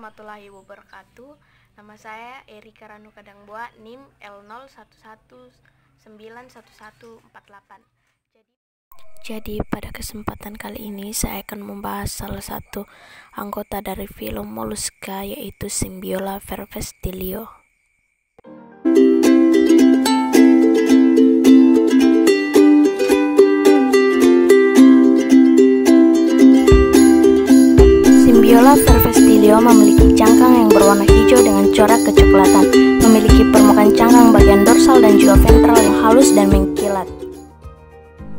Warahmatullahi wabarakatuh. Nama saya Erika Ranu Kadangboa, NIM L01191148. Jadi Jadi pada kesempatan kali ini saya akan membahas salah satu anggota dari film Mollusca yaitu Symbiola vervestilio. Vervestilio memiliki cangkang yang berwarna hijau dengan corak kecoklatan, memiliki permukaan cangkang bagian dorsal dan juga ventral yang halus dan mengkilat.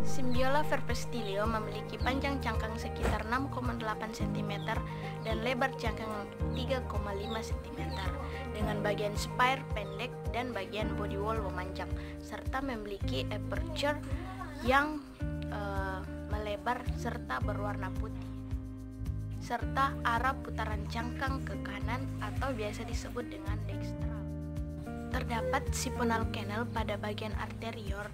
Symbiola vervestilio memiliki panjang cangkang sekitar 6,8 cm dan lebar cangkang 3,5 cm dengan bagian spire pendek dan bagian body wall memanjang serta memiliki aperture yang uh, melebar serta berwarna putih serta arah putaran cangkang ke kanan atau biasa disebut dengan dextral. Terdapat siponal canal pada bagian arterior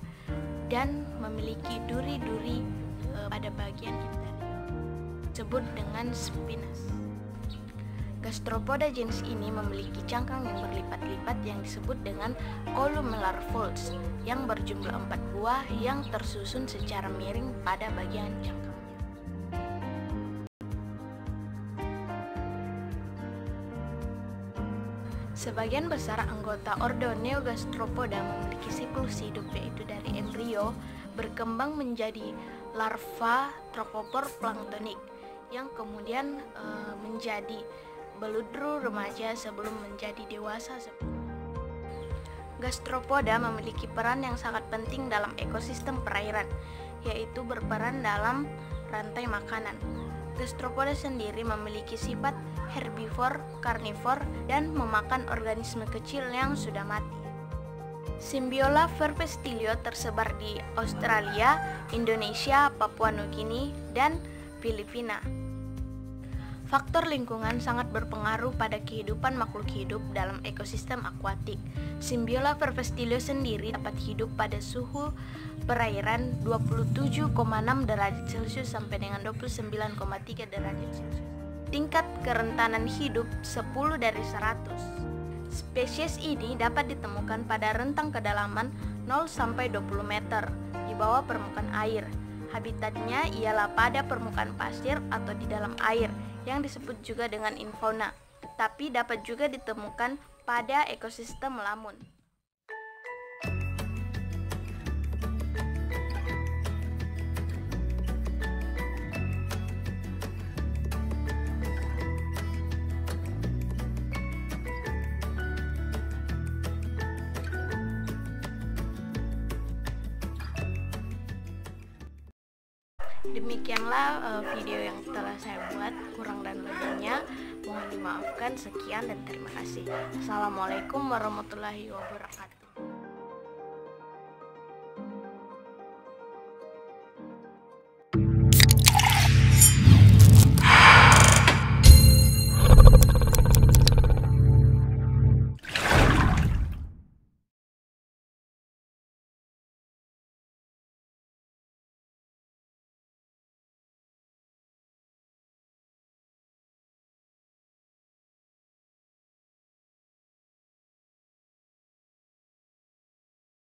dan memiliki duri-duri e, pada bagian interior, disebut dengan spinas. Gastropoda jenis ini memiliki cangkang yang berlipat-lipat yang disebut dengan columnar folds yang berjumlah empat buah yang tersusun secara miring pada bagian cangkang. Sebagian besar anggota ordo Neogastropoda memiliki siklus hidup yaitu dari embrio berkembang menjadi larva tropopor planktonik yang kemudian e, menjadi beludru remaja sebelum menjadi dewasa. Gastropoda memiliki peran yang sangat penting dalam ekosistem perairan, yaitu berperan dalam rantai makanan. Gastropoda sendiri memiliki sifat herbivor, karnivor, dan memakan organisme kecil yang sudah mati. Symbiola verpestilio tersebar di Australia, Indonesia, Papua Nugini, dan Filipina. Faktor lingkungan sangat berpengaruh pada kehidupan makhluk hidup dalam ekosistem akuatik. Symbiola verpestilio sendiri dapat hidup pada suhu perairan 27,6 derajat Celcius sampai dengan 29,3 derajat Celcius. Tingkat kerentanan hidup 10 dari 100. Spesies ini dapat ditemukan pada rentang kedalaman 0 sampai 20 meter di bawah permukaan air. Habitatnya ialah pada permukaan pasir atau di dalam air yang disebut juga dengan infauna, tapi dapat juga ditemukan pada ekosistem lamun. Demikianlah uh, video yang telah saya buat, kurang dan lebihnya mohon dimaafkan. Sekian dan terima kasih. Assalamualaikum warahmatullahi wabarakatuh.